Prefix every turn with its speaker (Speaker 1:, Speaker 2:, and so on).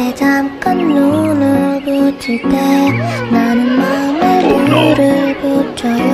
Speaker 1: 때 잠깐 눈을 붙일 때 나는 마음에 oh, 불을 붙여요.